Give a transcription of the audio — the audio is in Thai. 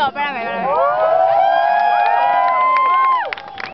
จบไปไหนไปไหน